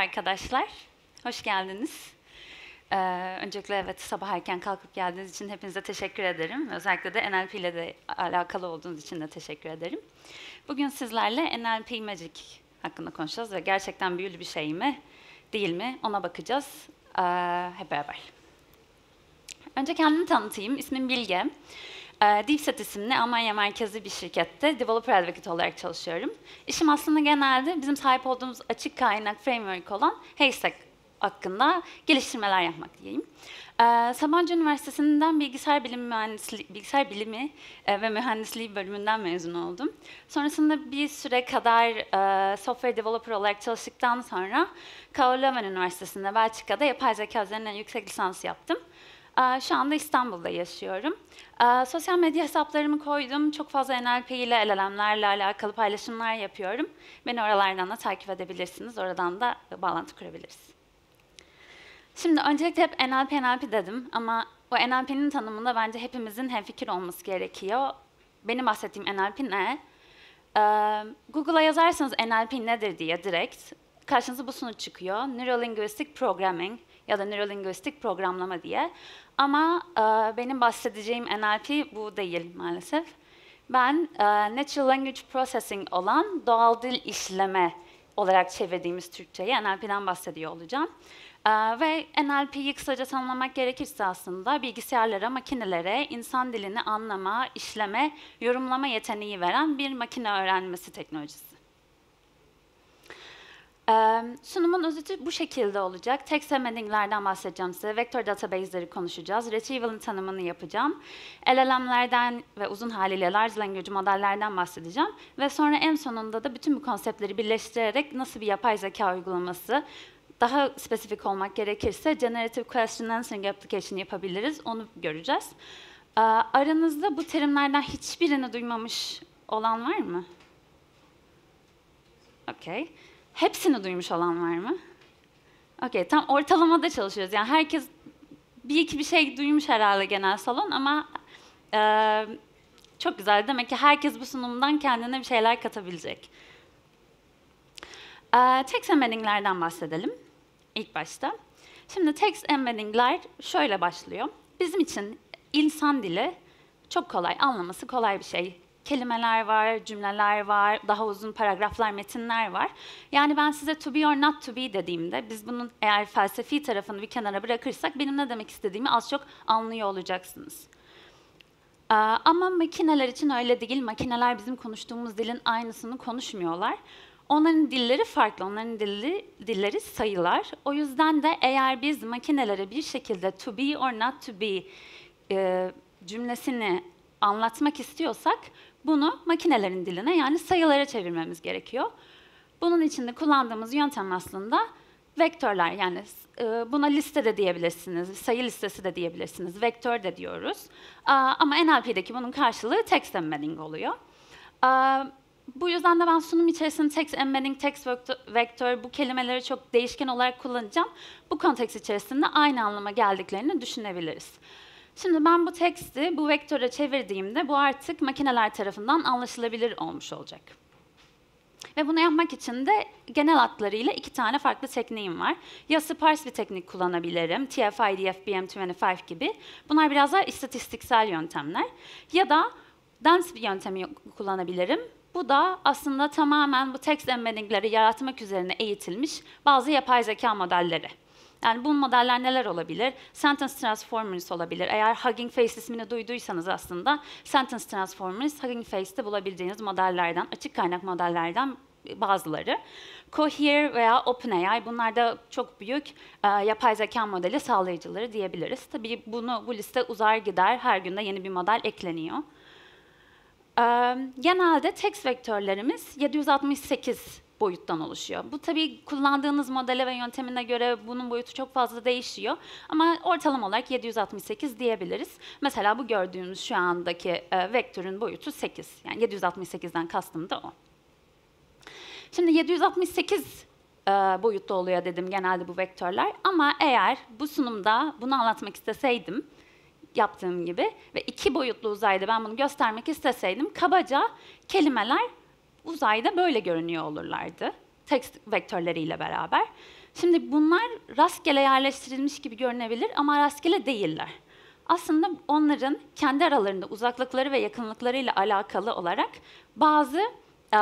arkadaşlar, hoş geldiniz. Ee, öncelikle evet sabah erken kalkıp geldiğiniz için hepinize teşekkür ederim. Özellikle de NLP ile de alakalı olduğunuz için de teşekkür ederim. Bugün sizlerle NLP Magic hakkında konuşacağız ve gerçekten büyülü bir şey mi, değil mi ona bakacağız ee, hep beraber. Önce kendimi tanıtayım, ismim Bilge. Ee, DeepSet isimli Almanya merkezli bir şirkette Developer Advocate olarak çalışıyorum. İşim aslında genelde bizim sahip olduğumuz açık kaynak framework olan Haystack hakkında geliştirmeler yapmak diyeyim. Ee, Sabancı Üniversitesi'nden bilgisayar bilimi, mühendisliği, bilgisayar bilimi e, ve mühendisliği bölümünden mezun oldum. Sonrasında bir süre kadar e, software developer olarak çalıştıktan sonra Karl Leuven Üniversitesi'nde Belçika'da yapay zeka üzerine yüksek lisans yaptım. Ee, Şu anda İstanbul'da yaşıyorum. Ee, Sosyal medya hesaplarımı koydum. Çok fazla NLP ile, LLM'lerle alakalı paylaşımlar yapıyorum. Beni oralardan da takip edebilirsiniz. Oradan da bağlantı kurabiliriz. Şimdi öncelikle hep NLP NLP dedim ama o NLP'nin tanımında bence hepimizin hemfikir olması gerekiyor. Benim bahsettiğim NLP ne? Ee, Google'a yazarsanız NLP nedir diye direkt karşınıza bu sonuç çıkıyor. Neurolinguistic Programming ya da Neurolinguistic Programlama diye. Ama e, benim bahsedeceğim NLP bu değil maalesef. Ben e, Natural Language Processing olan doğal dil işleme olarak çevirdiğimiz Türkçe'ye NLP'den bahsediyor olacağım. Ee, ve NLP'yi kısaca tanımlamak gerekirse aslında bilgisayarlara, makinelere insan dilini anlama, işleme, yorumlama yeteneği veren bir makine öğrenmesi teknolojisi. Sunumun özeti bu şekilde olacak. Text embeddinglerden bahsedeceğim size. Vector database'leri konuşacağız. Retrieval'ın tanımını yapacağım. LLM'lerden ve uzun haliyle large language modellerden bahsedeceğim. Ve sonra en sonunda da bütün bu konseptleri birleştirerek nasıl bir yapay zeka uygulaması, daha spesifik olmak gerekirse Generative Question Answering Application yapabiliriz. Onu göreceğiz. Aranızda bu terimlerden hiçbirini duymamış olan var mı? Okey. Hepsini duymuş olan var mı? Okey, tam ortalamada çalışıyoruz. Yani herkes bir iki bir şey duymuş herhalde genel salon ama e, çok güzel. Demek ki herkes bu sunumdan kendine bir şeyler katabilecek. E, text embeddinglerden bahsedelim ilk başta. Şimdi text embeddingler şöyle başlıyor. Bizim için insan dili çok kolay, anlaması kolay bir şey. Kelimeler var, cümleler var, daha uzun paragraflar, metinler var. Yani ben size to be or not to be dediğimde, biz bunun eğer felsefi tarafını bir kenara bırakırsak benim ne demek istediğimi az çok anlıyor olacaksınız. Ee, ama makineler için öyle değil. Makineler bizim konuştuğumuz dilin aynısını konuşmuyorlar. Onların dilleri farklı, onların dilli, dilleri sayılar. O yüzden de eğer biz makinelere bir şekilde to be or not to be e, cümlesini anlatmak istiyorsak bunu makinelerin diline yani sayılara çevirmemiz gerekiyor. Bunun için de kullandığımız yöntem aslında vektörler yani e, buna liste de diyebilirsiniz, sayı listesi de diyebilirsiniz, vektör de diyoruz. Ama NLP'deki bunun karşılığı text embedding oluyor. Bu yüzden de ben sunum içerisinde text embedding, text vektör bu kelimeleri çok değişken olarak kullanacağım. Bu konteks içerisinde aynı anlama geldiklerini düşünebiliriz. Şimdi ben bu teksti bu vektöre çevirdiğimde bu artık makineler tarafından anlaşılabilir olmuş olacak. Ve bunu yapmak için de genel hatlarıyla iki tane farklı tekniğim var. Ya sparse bir teknik kullanabilirim, TF-IDF, BM25 gibi. Bunlar biraz daha istatistiksel yöntemler. Ya da dense bir yöntemi kullanabilirim. Bu da aslında tamamen bu text embeddingleri yaratmak üzerine eğitilmiş bazı yapay zeka modelleri. Yani bu modeller neler olabilir? Sentence Transformers olabilir. Eğer Hugging Face ismini duyduysanız aslında Sentence Transformers, Hugging Face'te bulabildiğiniz modellerden, açık kaynak modellerden bazıları. Cohere veya OpenAI bunlar da çok büyük e, yapay zeka modeli sağlayıcıları diyebiliriz. Tabii bunu bu liste uzar gider. Her günde yeni bir model ekleniyor. E, genelde text vektörlerimiz 768 boyuttan oluşuyor. Bu tabii kullandığınız modele ve yöntemine göre bunun boyutu çok fazla değişiyor. Ama ortalama olarak 768 diyebiliriz. Mesela bu gördüğünüz şu andaki e, vektörün boyutu 8. Yani 768'den kastım da o. Şimdi 768 e, boyutta oluyor dedim genelde bu vektörler. Ama eğer bu sunumda bunu anlatmak isteseydim, yaptığım gibi ve iki boyutlu uzayda ben bunu göstermek isteseydim, kabaca kelimeler uzayda böyle görünüyor olurlardı. Text vektörleriyle beraber. Şimdi bunlar rastgele yerleştirilmiş gibi görünebilir ama rastgele değiller. Aslında onların kendi aralarında uzaklıkları ve yakınlıklarıyla alakalı olarak bazı e,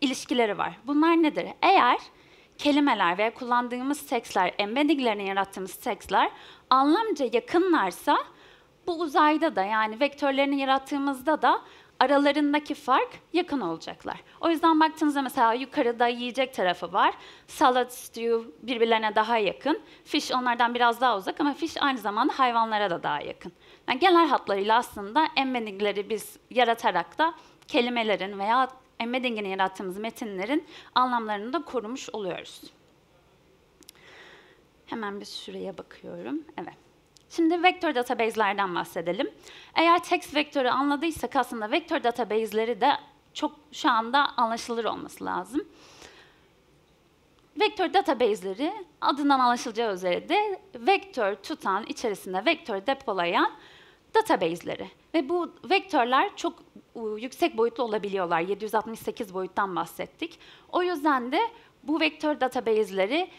ilişkileri var. Bunlar nedir? Eğer kelimeler veya kullandığımız teksler, embeddinglerini yarattığımız teksler anlamca yakınlarsa bu uzayda da yani vektörlerini yarattığımızda da aralarındaki fark yakın olacaklar. O yüzden baktığınızda mesela yukarıda yiyecek tarafı var. Salad, stew birbirlerine daha yakın. Fish onlardan biraz daha uzak ama fish aynı zamanda hayvanlara da daha yakın. Yani genel hatlarıyla aslında embeddingleri biz yaratarak da kelimelerin veya embeddingini yarattığımız metinlerin anlamlarını da korumuş oluyoruz. Hemen bir şuraya bakıyorum. Evet. Şimdi vektör database'lerden bahsedelim. Eğer text vektörü anladıysak aslında vektör database'leri de çok şu anda anlaşılır olması lazım. Vektör database'leri adından anlaşılacağı üzere de vektör tutan, içerisinde vektör depolayan database'leri. Ve bu vektörler çok yüksek boyutlu olabiliyorlar. 768 boyuttan bahsettik. O yüzden de bu vektör database'leri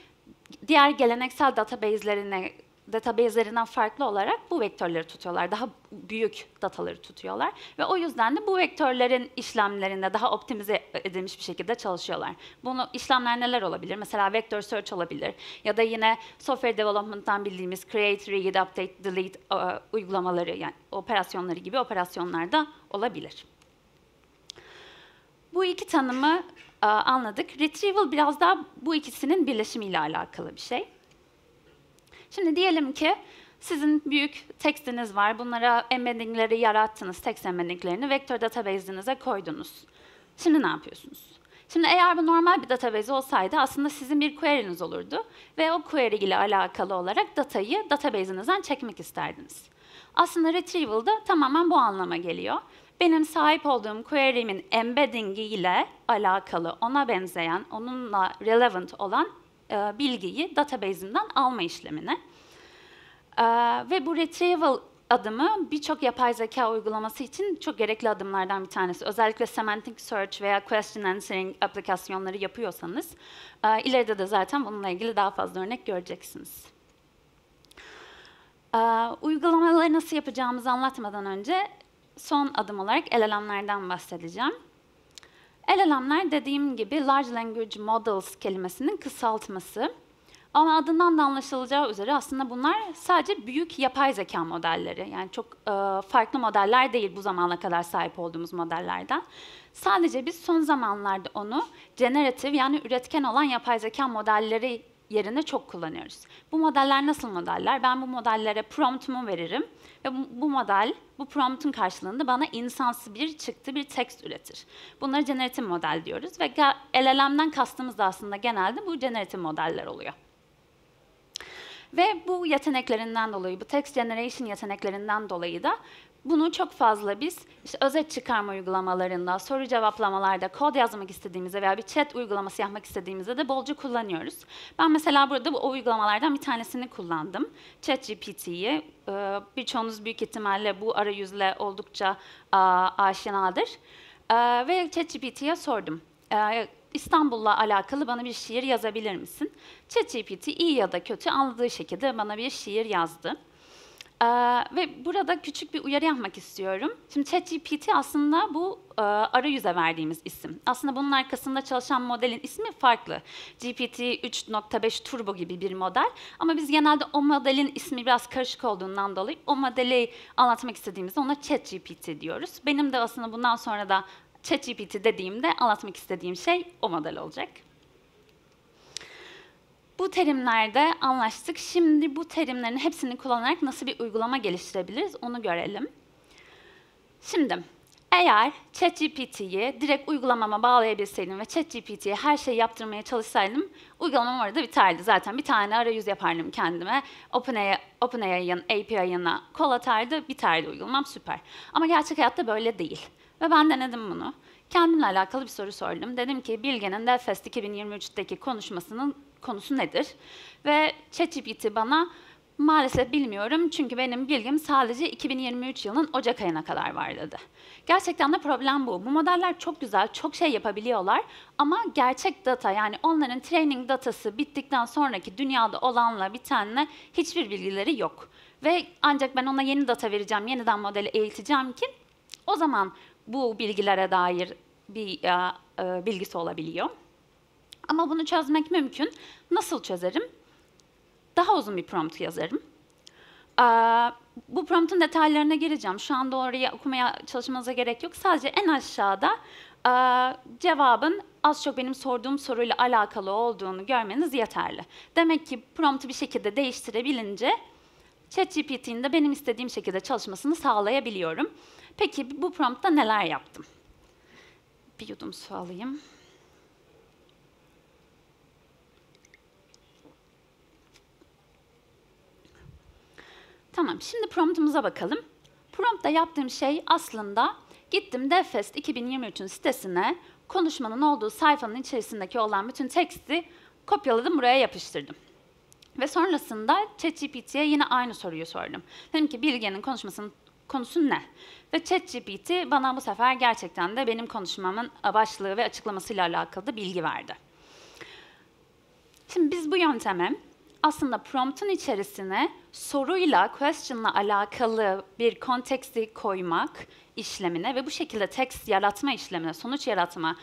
diğer geleneksel database'lerine database'lerinden farklı olarak bu vektörleri tutuyorlar. Daha büyük dataları tutuyorlar. Ve o yüzden de bu vektörlerin işlemlerinde daha optimize edilmiş bir şekilde çalışıyorlar. Bunu işlemler neler olabilir? Mesela vector search olabilir. Ya da yine software development'tan bildiğimiz create, read, update, delete uh, uygulamaları yani operasyonları gibi operasyonlar da olabilir. Bu iki tanımı uh, anladık. Retrieval biraz daha bu ikisinin birleşimiyle alakalı bir şey. Şimdi diyelim ki sizin büyük tekstiniz var. Bunlara embeddingleri yarattınız, text embeddinglerini vektör database'inize koydunuz. Şimdi ne yapıyorsunuz? Şimdi eğer bu normal bir database olsaydı aslında sizin bir query'niz olurdu ve o query ile alakalı olarak datayı database'inizden çekmek isterdiniz. Aslında retrieval'da tamamen bu anlama geliyor. Benim sahip olduğum query'min embeddingi ile alakalı, ona benzeyen, onunla relevant olan bilgiyi database'inden alma işlemini. E, ve bu retrieval adımı birçok yapay zeka uygulaması için çok gerekli adımlardan bir tanesi. Özellikle semantic search veya question answering aplikasyonları yapıyorsanız e, ileride de zaten bununla ilgili daha fazla örnek göreceksiniz. E, uygulamaları nasıl yapacağımızı anlatmadan önce son adım olarak LLM'lerden bahsedeceğim. LLM'ler dediğim gibi Large Language Models kelimesinin kısaltması. Ama adından da anlaşılacağı üzere aslında bunlar sadece büyük yapay zeka modelleri. Yani çok e, farklı modeller değil bu zamana kadar sahip olduğumuz modellerden. Sadece biz son zamanlarda onu generatif yani üretken olan yapay zeka modelleri yerine çok kullanıyoruz. Bu modeller nasıl modeller? Ben bu modellere promptumu veririm ve bu model bu promptun karşılığında bana insansı bir çıktı, bir text üretir. Bunları generatif model diyoruz ve LLM'den kastımız da aslında genelde bu generatif modeller oluyor. Ve bu yeteneklerinden dolayı, bu text generation yeteneklerinden dolayı da bunu çok fazla biz işte özet çıkarma uygulamalarında, soru cevaplamalarda, kod yazmak istediğimizde veya bir chat uygulaması yapmak istediğimizde de bolca kullanıyoruz. Ben mesela burada bu uygulamalardan bir tanesini kullandım. ChatGPT'yi. Birçoğunuz büyük ihtimalle bu arayüzle oldukça aşinadır. Ve ChatGPT'ye sordum. İstanbul'la alakalı bana bir şiir yazabilir misin? ChatGPT iyi ya da kötü anladığı şekilde bana bir şiir yazdı. Ee, ve burada küçük bir uyarı yapmak istiyorum. Şimdi ChatGPT aslında bu e, arayüze verdiğimiz isim. Aslında bunun arkasında çalışan modelin ismi farklı. GPT 3.5 Turbo gibi bir model. Ama biz genelde o modelin ismi biraz karışık olduğundan dolayı o modeli anlatmak istediğimizde ona ChatGPT diyoruz. Benim de aslında bundan sonra da ChatGPT dediğimde anlatmak istediğim şey o model olacak. Bu terimlerde anlaştık. Şimdi bu terimlerin hepsini kullanarak nasıl bir uygulama geliştirebiliriz onu görelim. Şimdi eğer ChatGPT'yi direkt uygulamama bağlayabilseydim ve ChatGPT'ye her şeyi yaptırmaya çalışsaydım uygulamam orada biterdi. Zaten bir tane arayüz yapardım kendime. OpenAI'ın Open API'ına kol atardı, biterdi uygulamam süper. Ama gerçek hayatta böyle değil. Ve ben denedim bunu. Kendimle alakalı bir soru sordum. Dedim ki Bilge'nin DevFest 2023'teki konuşmasının konusu nedir? Ve ChatGPT bana Maalesef bilmiyorum çünkü benim bilgim sadece 2023 yılının Ocak ayına kadar var dedi. Gerçekten de problem bu. Bu modeller çok güzel, çok şey yapabiliyorlar ama gerçek data yani onların training datası bittikten sonraki dünyada olanla bitenle hiçbir bilgileri yok. Ve ancak ben ona yeni data vereceğim, yeniden modeli eğiteceğim ki o zaman bu bilgilere dair bir e, e, bilgisi olabiliyor. Ama bunu çözmek mümkün. Nasıl çözerim? Daha uzun bir prompt yazarım. Bu promptun detaylarına gireceğim. Şu anda orayı okumaya çalışmanıza gerek yok. Sadece en aşağıda cevabın az çok benim sorduğum soruyla alakalı olduğunu görmeniz yeterli. Demek ki promptu bir şekilde değiştirebilince ChatGPT'nin de benim istediğim şekilde çalışmasını sağlayabiliyorum. Peki bu promptta neler yaptım? Bir yudum su alayım. Tamam, şimdi promptumuza bakalım. Promptta yaptığım şey aslında gittim DevFest 2023'ün sitesine konuşmanın olduğu sayfanın içerisindeki olan bütün teksti kopyaladım, buraya yapıştırdım. Ve sonrasında ChatGPT'ye yine aynı soruyu sordum. Dedim ki Bilge'nin konuşmasının konusu ne? Ve ChatGPT bana bu sefer gerçekten de benim konuşmamın başlığı ve açıklamasıyla alakalı da bilgi verdi. Şimdi biz bu yönteme aslında promptun içerisine soruyla, question'la alakalı bir konteksti koymak işlemine ve bu şekilde text yaratma işlemine, sonuç yaratma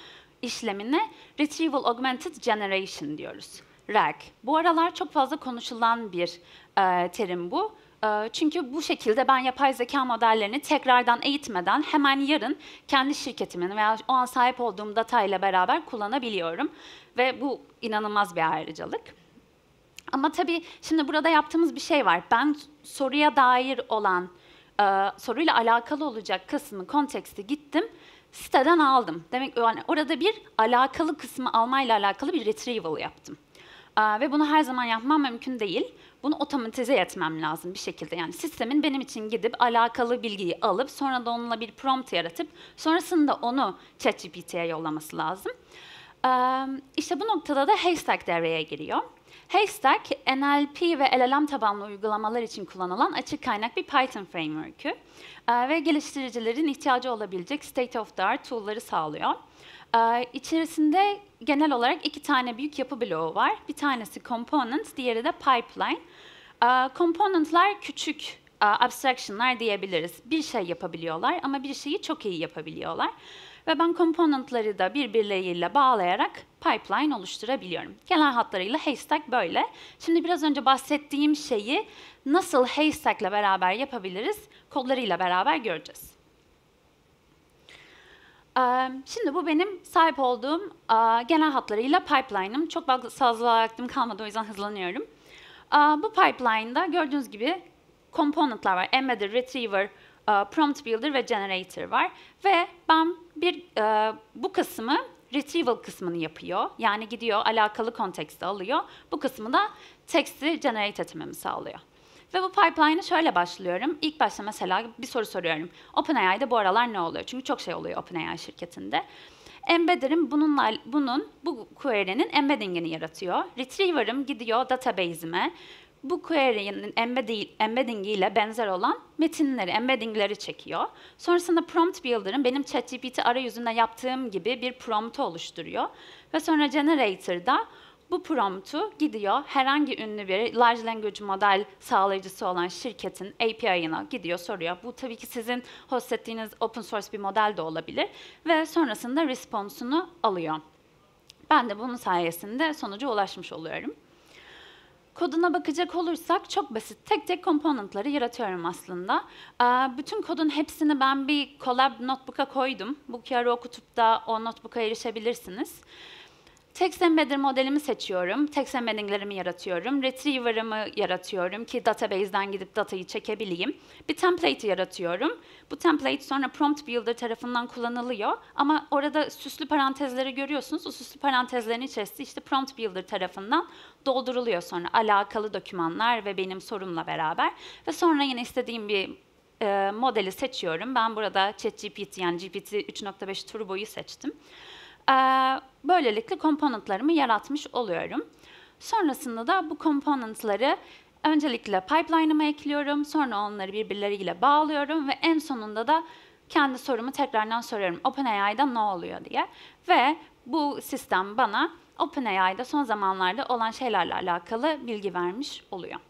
işlemine Retrieval Augmented Generation diyoruz. RAG. Bu aralar çok fazla konuşulan bir e, terim bu. E, çünkü bu şekilde ben yapay zeka modellerini tekrardan eğitmeden hemen yarın kendi şirketimin veya o an sahip olduğum data ile beraber kullanabiliyorum. Ve bu inanılmaz bir ayrıcalık. Ama tabii şimdi burada yaptığımız bir şey var. Ben soruya dair olan, e, soruyla alakalı olacak kısmı, konteksti gittim, siteden aldım. Demek yani orada bir alakalı kısmı almayla alakalı bir retrieval yaptım. E, ve bunu her zaman yapmam mümkün değil. Bunu otomatize etmem lazım bir şekilde. Yani sistemin benim için gidip alakalı bilgiyi alıp sonra da onunla bir prompt yaratıp sonrasında onu ChatGPT'ye yollaması lazım. İşte bu noktada da Haystack devreye giriyor. Haystack, NLP ve LLM tabanlı uygulamalar için kullanılan açık kaynak bir Python framework'ü ve geliştiricilerin ihtiyacı olabilecek state of the art tool'ları sağlıyor. İçerisinde genel olarak iki tane büyük yapı bloğu var. Bir tanesi component, diğeri de pipeline. Component'lar küçük abstraction'lar diyebiliriz. Bir şey yapabiliyorlar ama bir şeyi çok iyi yapabiliyorlar. Ve ben component'ları da birbirleriyle bağlayarak pipeline oluşturabiliyorum. Genel hatlarıyla Haystack böyle. Şimdi biraz önce bahsettiğim şeyi nasıl Haystack'le beraber yapabiliriz, kodlarıyla beraber göreceğiz. Şimdi bu benim sahip olduğum genel hatlarıyla pipeline'ım. Çok fazla vaktim kalmadı o yüzden hızlanıyorum. Bu pipeline'da gördüğünüz gibi component'lar var. Embedded, Retriever, Prompt Builder ve Generator var. Ve ben bir bu kısmı retrieval kısmını yapıyor. Yani gidiyor alakalı kontekste alıyor. Bu kısmı da text'i generate etmemi sağlıyor. Ve bu pipeline'ı şöyle başlıyorum. İlk başta mesela bir soru soruyorum. OpenAI'de bu aralar ne oluyor? Çünkü çok şey oluyor OpenAI şirketinde. Embedder'ım bununla, bunun, bu query'nin embedding'ini yaratıyor. Retriever'ım gidiyor database'ime bu query'nin embedding ile benzer olan metinleri, embeddingleri çekiyor. Sonrasında prompt builder'ın benim ChatGPT arayüzünde yaptığım gibi bir prompt oluşturuyor. Ve sonra generator'da bu promptu gidiyor herhangi ünlü bir large language model sağlayıcısı olan şirketin API'ına gidiyor soruyor. Bu tabii ki sizin host ettiğiniz open source bir model de olabilir ve sonrasında responsunu alıyor. Ben de bunun sayesinde sonuca ulaşmış oluyorum. Koduna bakacak olursak çok basit. Tek tek komponentleri yaratıyorum aslında. Bütün kodun hepsini ben bir Colab notebook'a koydum. Bu QR'ı okutup da o notebook'a erişebilirsiniz. Text embedder modelimi seçiyorum. Text embeddinglerimi yaratıyorum. Retriever'ımı yaratıyorum ki database'den gidip datayı çekebileyim. Bir template yaratıyorum. Bu template sonra prompt builder tarafından kullanılıyor. Ama orada süslü parantezleri görüyorsunuz. O süslü parantezlerin içerisinde işte prompt builder tarafından dolduruluyor sonra alakalı dokümanlar ve benim sorumla beraber. Ve sonra yine istediğim bir e, modeli seçiyorum. Ben burada ChatGPT yani GPT 3.5 Turbo'yu seçtim. E, böylelikle komponentlarımı yaratmış oluyorum. Sonrasında da bu komponentları öncelikle pipeline'ıma ekliyorum, sonra onları birbirleriyle bağlıyorum ve en sonunda da kendi sorumu tekrardan soruyorum. OpenAI'da ne oluyor diye. Ve bu sistem bana OpenAI'da son zamanlarda olan şeylerle alakalı bilgi vermiş oluyor.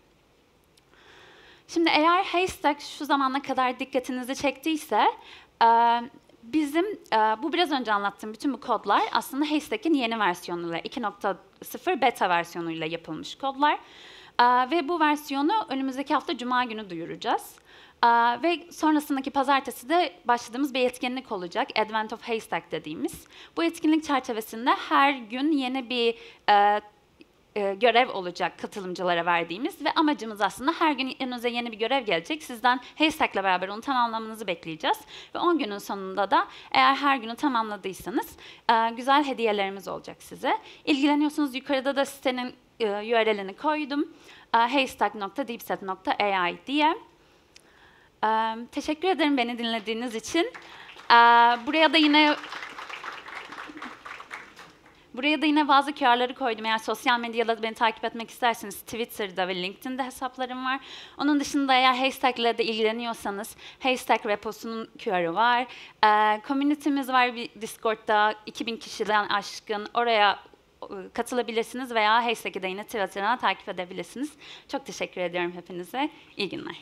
Şimdi eğer Haystack şu zamana kadar dikkatinizi çektiyse, bizim e, bu biraz önce anlattığım bütün bu kodlar aslında Haystack'in yeni versiyonuyla 2.0 beta versiyonuyla yapılmış kodlar. E, ve bu versiyonu önümüzdeki hafta Cuma günü duyuracağız. E, ve sonrasındaki pazartesi de başladığımız bir etkinlik olacak. Advent of Haystack dediğimiz. Bu etkinlik çerçevesinde her gün yeni bir e, e, görev olacak katılımcılara verdiğimiz ve amacımız aslında her gün önünüze yeni bir görev gelecek. Sizden Haystack'le beraber onu tamamlamanızı bekleyeceğiz. Ve 10 günün sonunda da eğer her günü tamamladıysanız e, güzel hediyelerimiz olacak size. İlgileniyorsunuz yukarıda da sitenin e, URL'ini koydum. E, haystack.deepset.ai diye. E, teşekkür ederim beni dinlediğiniz için. Buraya da yine Buraya da yine bazı QR'ları koydum. Eğer sosyal medyada beni takip etmek isterseniz Twitter'da ve LinkedIn'de hesaplarım var. Onun dışında eğer Haystack'le de ilgileniyorsanız Haystack reposunun QR'ı var. Ee, community'miz var bir Discord'da 2000 kişiden aşkın. Oraya katılabilirsiniz veya Haystack'i de yine Twitter'dan takip edebilirsiniz. Çok teşekkür ediyorum hepinize. İyi günler.